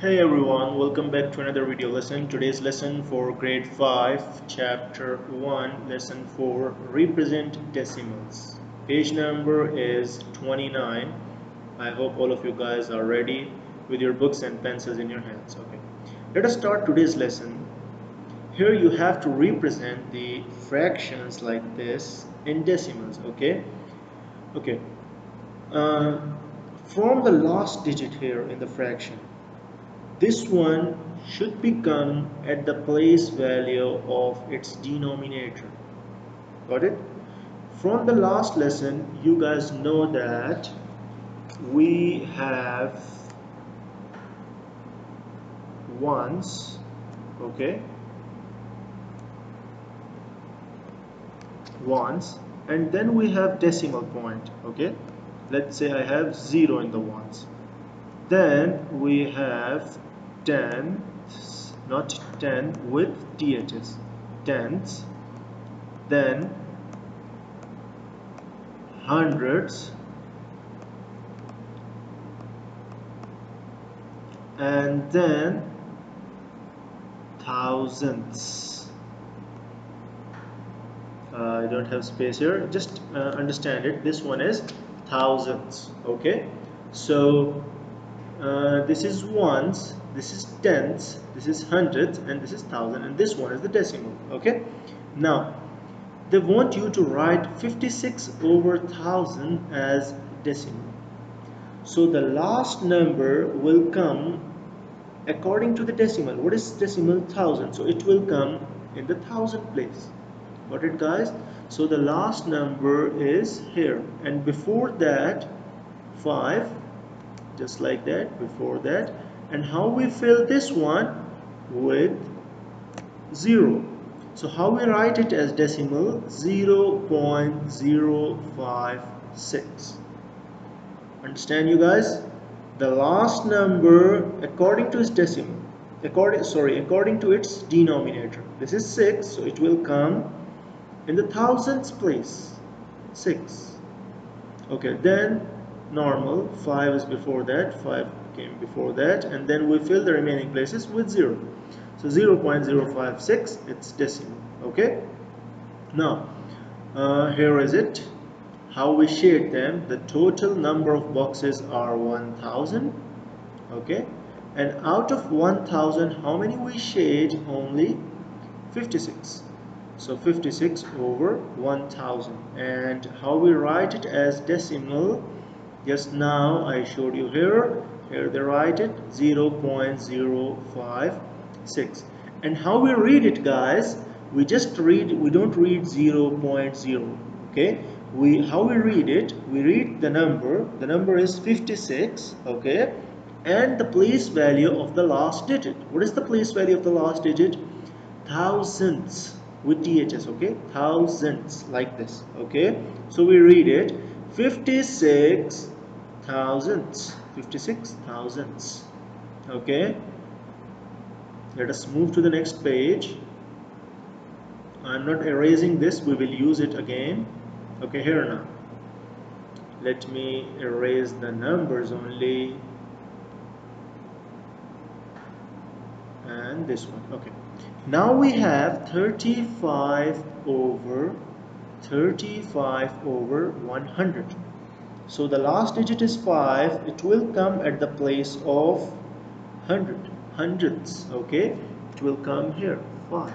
Hey everyone, welcome back to another video lesson. Today's lesson for grade 5, chapter 1, lesson 4, represent decimals. Page number is 29. I hope all of you guys are ready with your books and pencils in your hands. Okay. Let us start today's lesson. Here you have to represent the fractions like this in decimals, okay? Okay. Uh, from the last digit here in the fraction this one should become at the place value of its denominator. Got it? From the last lesson you guys know that we have ones okay? Ones and then we have decimal point okay? Let's say I have 0 in the ones. Then we have tenths not 10 with dhs tenths then hundreds and then thousands. Uh, I don't have space here. Just uh, understand it. This one is thousands okay? So uh, this is ones this is tenths this is hundreds and this is thousand and this one is the decimal okay? Now they want you to write 56 over thousand as decimal. So the last number will come according to the decimal. What is decimal? Thousand. So it will come in the thousand place. Got it guys? So the last number is here. And before that 5 just like that before that. And how we fill this one with 0 so how we write it as decimal? 0 0.056 understand you guys? The last number according to its decimal according sorry according to its denominator. This is 6 so it will come in the thousands place. 6 okay then normal 5 is before that 5 came before that and then we fill the remaining places with 0 so 0 0.056 it's decimal okay? Now uh, here is it. How we shade them the total number of boxes are 1000 okay? And out of 1000 how many we shade? Only 56 so 56 over 1000 and how we write it as decimal just now I showed you here. Here they write it 0.056 and how we read it guys? We just read we don't read 0.0 okay? We how we read it? We read the number the number is 56 okay? And the place value of the last digit. What is the place value of the last digit? Thousands with dhs okay? Thousands like this okay? So we read it 56 thousands 56 thousands okay. Let us move to the next page. I'm not erasing this. We will use it again. Okay here now. Let me erase the numbers only. And this one. Okay. Now we have 35 over 35 over 100 so the last digit is 5 it will come at the place of 100 hundreds okay? It will come here 5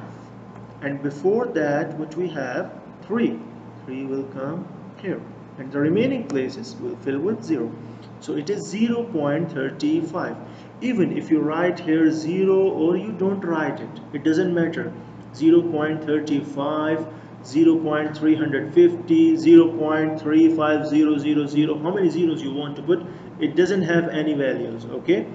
and before that what we have? 3 3 will come here. And the remaining places will fill with 0 so it is 0 0.35 even if you write here 0 or you don't write it it doesn't matter. 0 0.35 0 0.350 0 0.35000 how many zeros you want to put it doesn't have any values okay?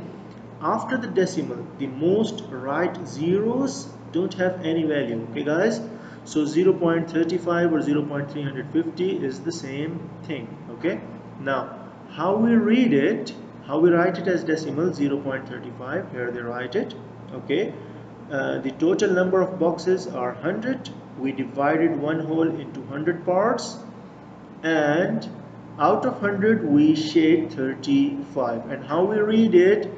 After the decimal the most right zeros don't have any value okay guys? So 0 0.35 or 0 0.350 is the same thing okay? Now how we read it how we write it as decimal 0 0.35 here they write it okay uh, the total number of boxes are 100 we divided one whole into 100 parts. And out of 100 we shade 35 and how we read it?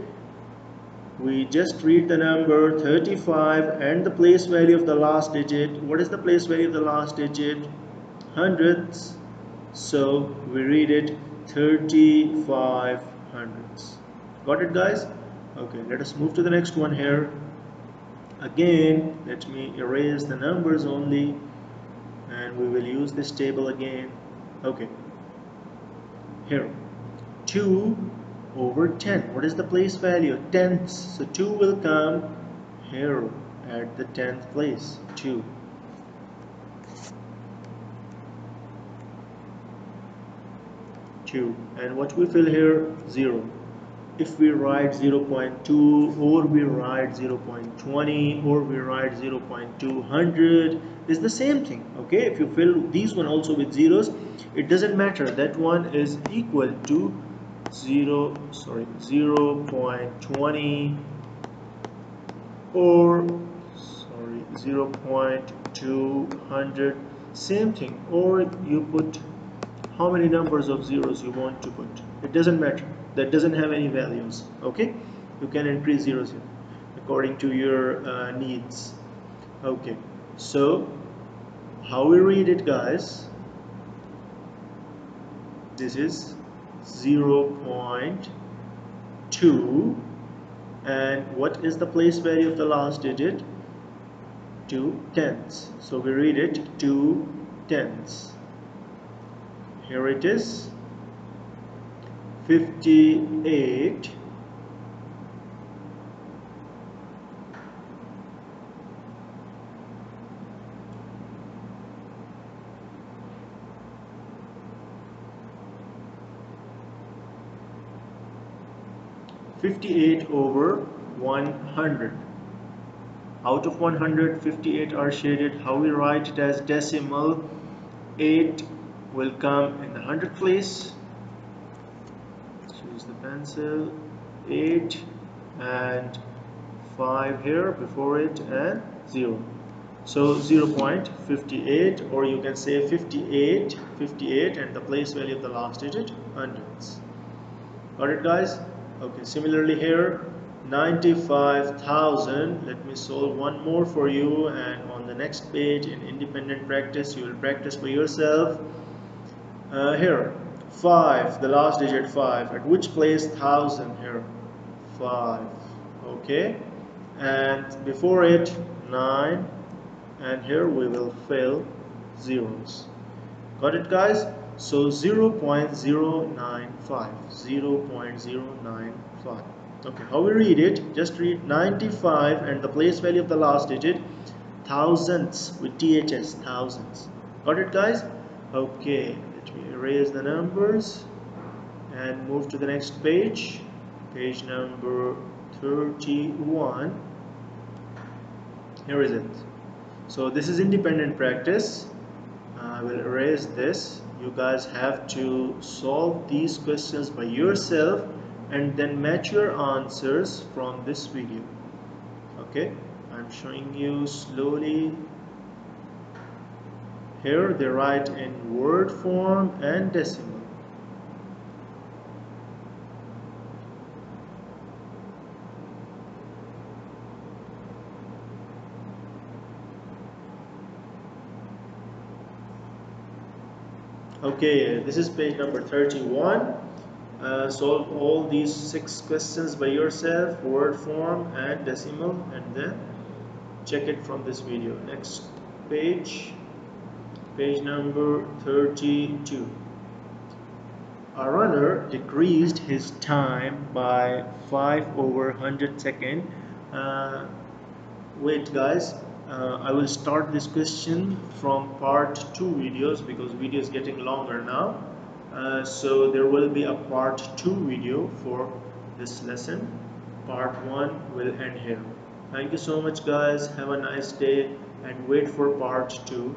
We just read the number 35 and the place value of the last digit. What is the place value of the last digit? Hundredths. So we read it 35 hundredths. Got it guys? Okay let us move to the next one here again let me erase the numbers only and we will use this table again. Okay. Here. 2 over 10 what is the place value? Tenths. So 2 will come here at the 10th place. 2 2 and what we fill here? 0 if we write 0.2 or we write 0.20 or we write 0.200 is the same thing okay? If you fill these one also with zeros it doesn't matter. That one is equal to 0 sorry 0 0.20 or sorry 0 0.200 same thing or you put how many numbers of zeros you want to put. It doesn't matter that doesn't have any values okay? You can increase zeros here according to your uh, needs okay? So how we read it guys this is 0 0.2 and what is the place value of the last digit? 2 tenths so we read it 2 tenths here it is 58 58 over 100 out of 100 58 are shaded. How we write it as decimal 8 will come in the hundred place choose the pencil 8 and 5 here before it and 0 so 0 0.58 or you can say 58 58 and the place value of the last digit hundreds. Got it guys? Okay similarly here 95,000 let me solve one more for you and on the next page in independent practice you will practice for yourself. Uh, here 5 the last digit 5 at which place thousand here? 5 okay. And before it 9 and here we will fill zeros. Got it guys? So 0 0.095 0 0.095 okay how we read it? Just read 95 and the place value of the last digit thousands with ths thousands. Got it guys? Okay let me erase the numbers and move to the next page page number 31 here is it. So this is independent practice. Uh, I will erase this. You guys have to solve these questions by yourself and then match your answers from this video. Okay? I'm showing you slowly here they write in word form and decimal. Okay this is page number 31 uh, solve all these six questions by yourself word form and decimal and then check it from this video. Next page page number 32 a runner decreased his time by 5 over 100 second. Uh, wait guys. Uh, I will start this question from part 2 videos because video is getting longer now. Uh, so there will be a part 2 video for this lesson. Part 1 will end here. Thank you so much guys. Have a nice day and wait for part 2